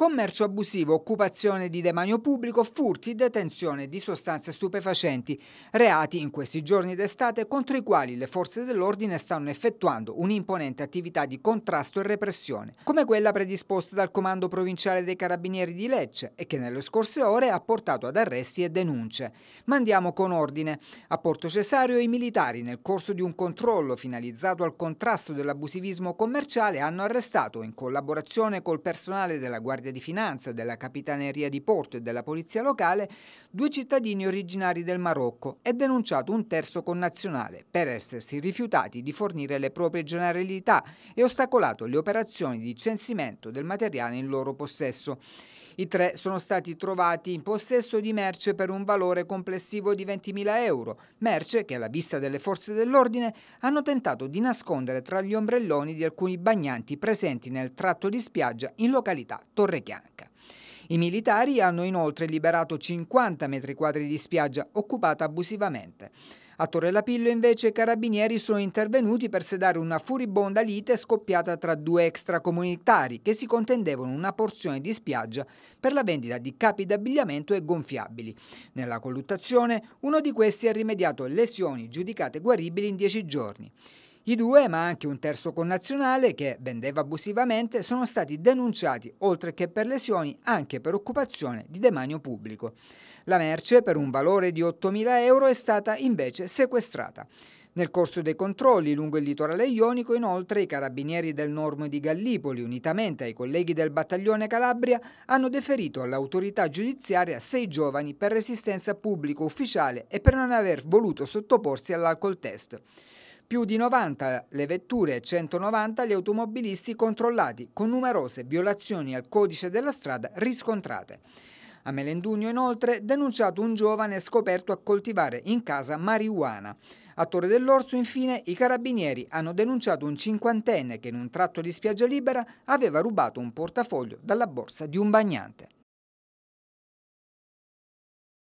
commercio abusivo, occupazione di demanio pubblico, furti, detenzione di sostanze stupefacenti, reati in questi giorni d'estate contro i quali le forze dell'ordine stanno effettuando un'imponente attività di contrasto e repressione, come quella predisposta dal Comando Provinciale dei Carabinieri di Lecce e che nelle scorse ore ha portato ad arresti e denunce. Ma andiamo con ordine. A Porto Cesario i militari nel corso di un controllo finalizzato al contrasto dell'abusivismo commerciale hanno arrestato in collaborazione col personale della Guardia Guardia di Finanza, della Capitaneria di Porto e della Polizia Locale due cittadini originari del Marocco e denunciato un terzo connazionale per essersi rifiutati di fornire le proprie generalità e ostacolato le operazioni di censimento del materiale in loro possesso. I tre sono stati trovati in possesso di merce per un valore complessivo di 20.000 euro, merce che alla vista delle forze dell'ordine hanno tentato di nascondere tra gli ombrelloni di alcuni bagnanti presenti nel tratto di spiaggia in località Torrechianca. I militari hanno inoltre liberato 50 metri quadri di spiaggia occupata abusivamente. A Torre Lapillo invece i carabinieri sono intervenuti per sedare una furibonda lite scoppiata tra due extracomunitari che si contendevano una porzione di spiaggia per la vendita di capi d'abbigliamento e gonfiabili. Nella colluttazione uno di questi ha rimediato lesioni giudicate guaribili in dieci giorni. I due, ma anche un terzo connazionale che vendeva abusivamente, sono stati denunciati, oltre che per lesioni, anche per occupazione di demanio pubblico. La merce, per un valore di 8.000 euro, è stata invece sequestrata. Nel corso dei controlli lungo il litorale ionico, inoltre, i carabinieri del Normo di Gallipoli, unitamente ai colleghi del battaglione Calabria, hanno deferito all'autorità giudiziaria sei giovani per resistenza pubblico ufficiale e per non aver voluto sottoporsi all'alcol test più di 90 le vetture e 190 gli automobilisti controllati, con numerose violazioni al codice della strada riscontrate. A Melendugno inoltre denunciato un giovane scoperto a coltivare in casa marijuana. A Torre dell'Orso infine i carabinieri hanno denunciato un cinquantenne che in un tratto di spiaggia libera aveva rubato un portafoglio dalla borsa di un bagnante.